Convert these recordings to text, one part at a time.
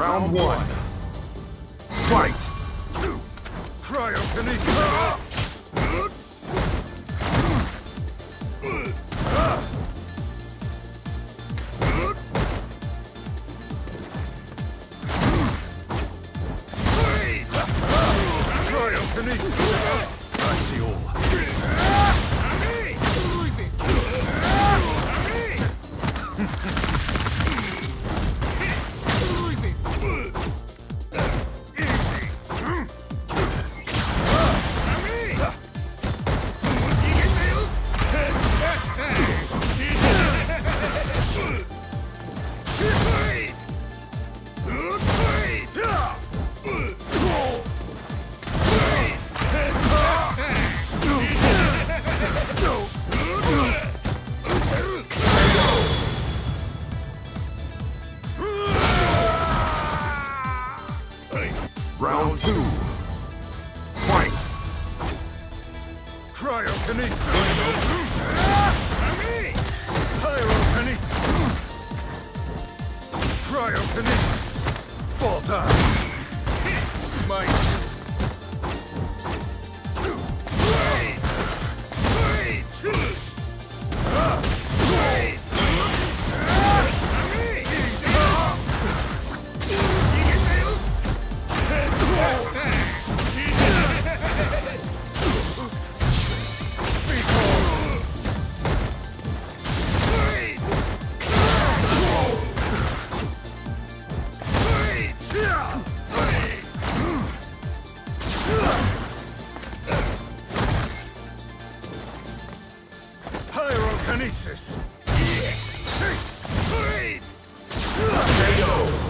Round one. Fight! Cryokinesis! two, fight! Cryokinesis! Pyrokinesis! Cryokinesis! Fall down! Smite! KO!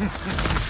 Ha ha ha!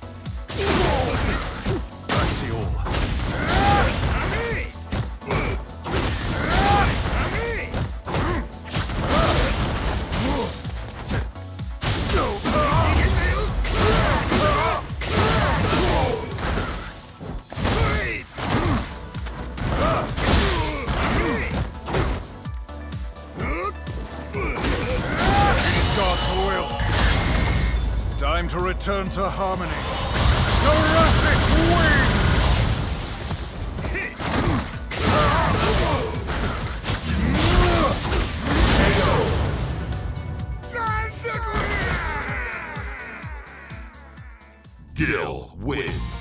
Time to return to harmony. Seraphic Wing! Gill wins.